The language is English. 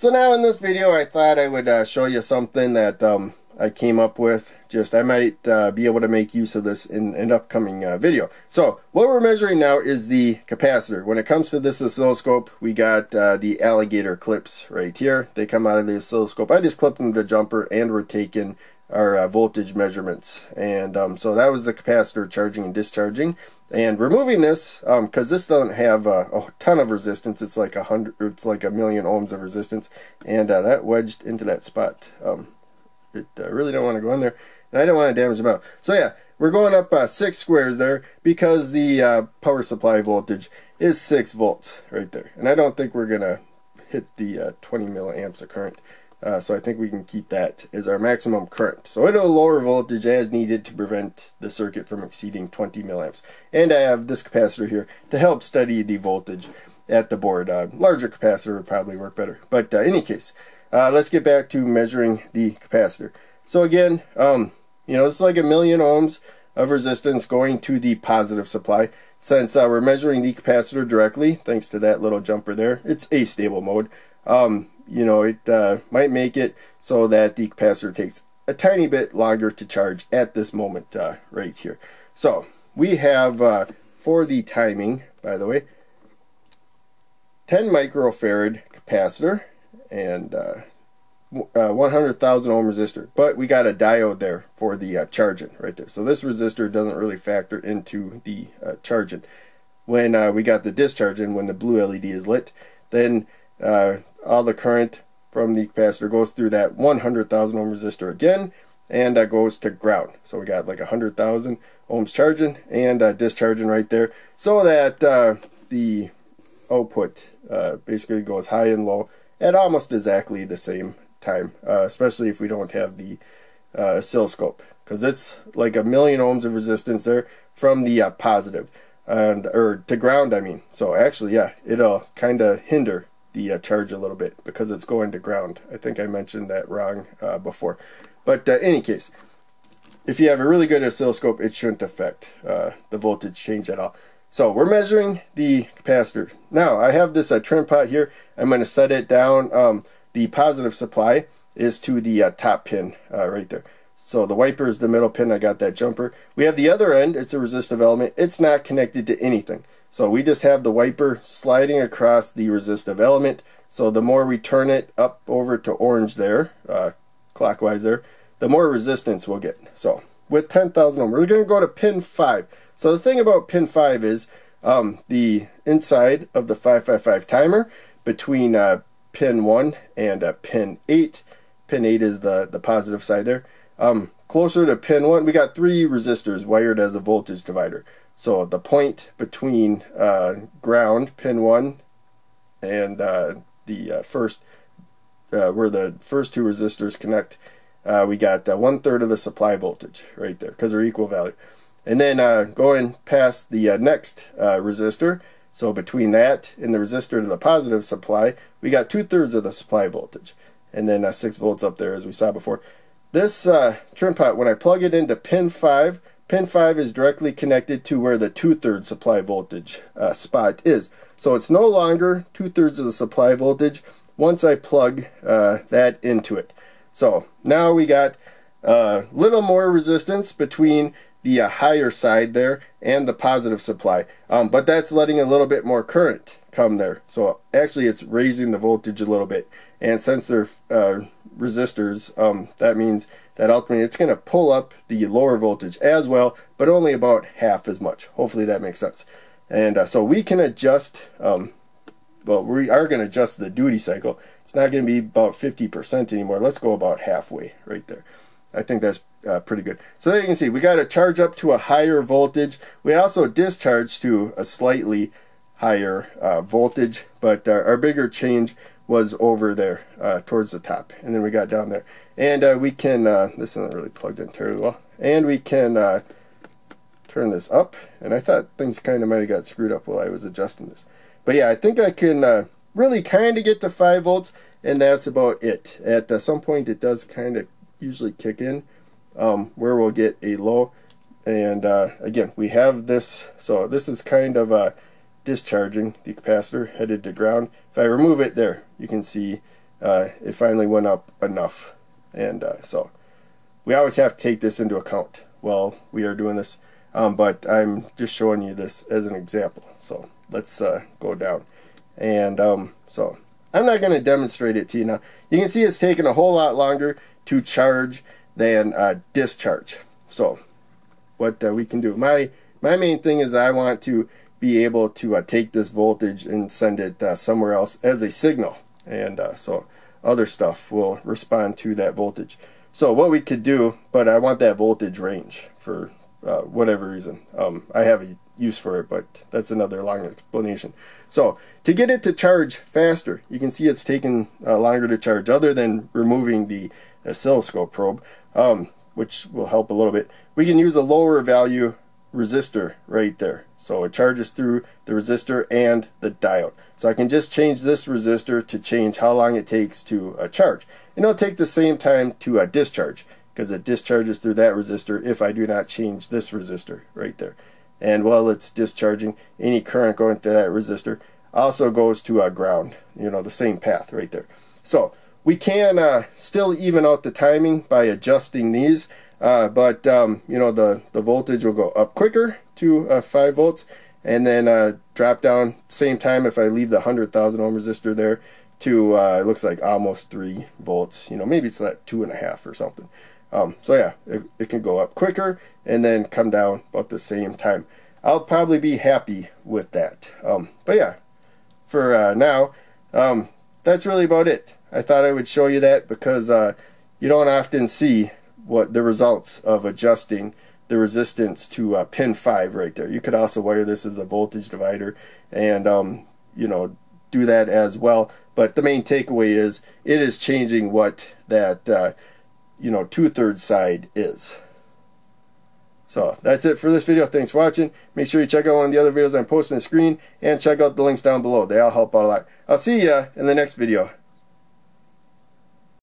So now in this video I thought I would uh, show you something that um, I came up with. Just I might uh, be able to make use of this in an upcoming uh, video. So what we're measuring now is the capacitor. When it comes to this oscilloscope, we got uh, the alligator clips right here. They come out of the oscilloscope. I just clipped them to jumper and we're taking our uh, voltage measurements. And um, so that was the capacitor charging and discharging. And removing this, because um, this doesn't have a ton of resistance, it's like a hundred, it's like a million ohms of resistance, and uh, that wedged into that spot. Um, it uh, really don't want to go in there, and I don't want to damage the metal. So yeah, we're going up uh, six squares there because the uh, power supply voltage is six volts right there, and I don't think we're gonna hit the uh, 20 milliamps of current. Uh, so I think we can keep that as our maximum current. So it'll lower voltage as needed to prevent the circuit from exceeding 20 milliamps. And I have this capacitor here to help study the voltage at the board. Uh, larger capacitor would probably work better. But uh, any case, uh, let's get back to measuring the capacitor. So again, um, you know, it's like a million ohms of resistance going to the positive supply. Since uh, we're measuring the capacitor directly, thanks to that little jumper there, it's astable mode. Um, you know, it uh, might make it so that the capacitor takes a tiny bit longer to charge at this moment uh, right here. So we have, uh, for the timing, by the way, 10 microfarad capacitor and uh, uh, 100,000 ohm resistor. But we got a diode there for the uh, charging right there. So this resistor doesn't really factor into the charging. When we got the discharging, when the blue LED is lit, then uh, all the current from the capacitor goes through that 100,000 ohm resistor again and that goes to ground. So we got like 100,000 ohms charging and uh, discharging right there so that uh, the output uh, basically goes high and low at almost exactly the same time, uh, especially if we don't have the uh, oscilloscope because it's like a million ohms of resistance there from the positive and or to ground I mean. So actually yeah, it'll kind of hinder the uh, charge a little bit because it's going to ground. I think I mentioned that wrong uh, before. But uh, any case, if you have a really good oscilloscope, it shouldn't affect uh, the voltage change at all. So we're measuring the capacitor. Now I have this uh, trim pot here. I'm going to set it down. Um, the positive supply is to the uh, top pin right there. So the wiper is the middle pin. I got that jumper. We have the other end. It's a resistive element. It's not connected to anything. So we just have the wiper sliding across the resistive element. So the more we turn it up over to orange there, uh, clockwise there, the more resistance we'll get. So with 10,000 ohm, we're going to go to pin 5. So the thing about pin 5 is um, the inside of the 555 timer between uh, pin 1 and uh, pin 8. Pin 8 is the, the positive side there. Um, closer to pin 1, we got three resistors wired as a voltage divider. So the point between uh, ground, pin 1, and uh, the uh, first, uh, where the first two resistors connect, uh, we got uh, one third of the supply voltage right there because they're equal value. And then going past the next resistor, so between that and the resistor to the positive supply, we got two thirds of the supply voltage. And then 6 volts up there as we saw before. This trim pot, when I plug it into pin 5, Pin 5 is directly connected to where the two-thirds supply voltage uh, spot is. So it's no longer two-thirds of the supply voltage once I plug uh, that into it. So now we got a uh, little more resistance between the uh, higher side there and the positive supply. Um, but that's letting a little bit more current come there. So actually it's raising the voltage a little bit. And since they're uh, resistors, um, that means that ultimately it's going to pull up the lower voltage as well, but only about half as much. Hopefully that makes sense. And uh, so we can adjust, um, well, we are going to adjust the duty cycle. It's not going to be about 50% anymore. Let's go about halfway right there. I think that's uh, pretty good. So there you can see we got to charge up to a higher voltage. We also discharge to a slightly higher uh, voltage, but uh, our bigger change was over there uh, towards the top. And then we got down there. And uh, we can, uh, this isn't really plugged in terribly well. And we can uh, turn this up. And I thought things kind of might have got screwed up while I was adjusting this. But yeah, I think I can really kind of get to 5 volts. And that's about it. At some point it does kind of usually kick in um, where we'll get a low. And again, we have this. So this is kind of a discharging the capacitor headed to ground. If I remove it there, you can see uh, it finally went up enough. And uh, so we always have to take this into account while we are doing this. Um, but I'm just showing you this as an example. So let's uh, go down. And um, so I'm not going to demonstrate it to you now. You can see it's taking a whole lot longer to charge than uh, discharge. So what uh, we can do. My my main thing is I want to be able to uh, take this voltage and send it uh, somewhere else as a signal. And uh, so other stuff will respond to that voltage. So what we could do, but I want that voltage range for uh, whatever reason. Um, I have a use for it, but that's another long explanation. So to get it to charge faster, you can see it's taking uh, longer to charge other than removing the oscilloscope probe, um, which will help a little bit. We can use a lower value resistor right there. So it charges through the resistor and the diode. So I can just change this resistor to change how long it takes to uh, charge. And it'll take the same time to uh, discharge because it discharges through that resistor if I do not change this resistor right there. And while it's discharging, any current going through that resistor also goes to uh, ground, you know, the same path right there. So we can uh, still even out the timing by adjusting these. Uh, but um, you know the the voltage will go up quicker to uh, 5 volts and then uh, drop down same time if I leave the 100,000 ohm resistor there to uh, it looks like almost 3 volts you know maybe it's like two and a half or something. Um, so yeah it, it can go up quicker and then come down about the same time. I'll probably be happy with that. Um, but yeah for uh, now um, that's really about it. I thought I would show you that because uh, you don't often see what the results of adjusting the resistance to uh, pin 5 right there. You could also wire this as a voltage divider and um, you know do that as well. But the main takeaway is it is changing what that uh, you know two-thirds side is. So that's it for this video. Thanks for watching. Make sure you check out one of the other videos I'm posting on the screen and check out the links down below. They all help out a lot. I'll see you in the next video.